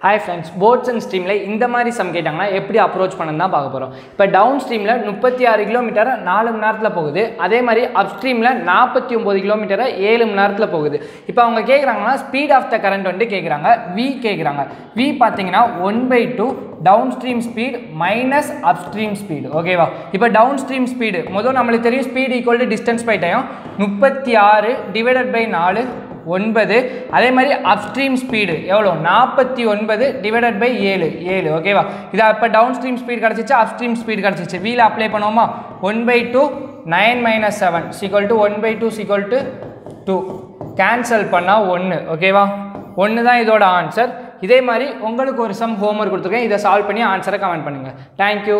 Hi friends bots and ஸ்ட்ரீமில் இந்த மாதிரி சம் கேட்டாங்கன்னா எப்படி அப்ரோச் பண்ணணும் தான் பார்க்க போகிறோம் இப்போ டவுன் ஸ்ட்ரீமில் முப்பத்தி ஆறு கிலோமீட்டர் நாலு மணி நேரத்தில் போகுது. அதே மாதிரி அப் ஸ்ட்ரீமில் நாற்பத்தி ஒம்பது கிலோமீட்டரை ஏழு மணி நேரத்தில் போகுது. இப்போ அவங்க கேட்குறாங்கன்னா ஸ்பீட் ஆஃப் த கரண்ட் வந்து கேட்குறாங்க வி கேட்குறாங்க வி பார்த்தீங்கன்னா one by two down stream speed minus up stream speed ஓகேவா இப்போ டவுன் ஸ்ட்ரீம் ஸ்பீடு முதல் நம்மளுக்கு தெரியும் speed equal to distance by time முப்பத்தி ஆறு டிவைடட் பை நாலு ஒன்பது. அதே மாதிரி அப்ஸ்ட்ரீம் ஸ்பீடு எவ்வளோ நாற்பத்தி ஒன்பது டிவைடட் பை ஏழு. ஏழு ஓகேவா இது அப்போ டவுன் ஸ்ட்ரீம் ஸ்பீடு கிடச்சிச்சு? அப்ஸ்ட்ரீம் ஸ்பீட் கிடச்சிச்சு. வீல் அப்ளை பண்ணுவோமா? One by two nine minus seven is equal to one by two is equal to two cancel பண்ணால் ஒன்று ஓகேவா ஒன்று தான் இதோட ஆன்சர் இதே மாதிரி உங்களுக்கு ஒரு சம் ஹோம்ஒர்க் கொடுத்துருக்கேன். இதை சால்வ் பண்ணி ஆன்சரை கமெண்ட் பண்ணுங்கள் தேங்க்யூ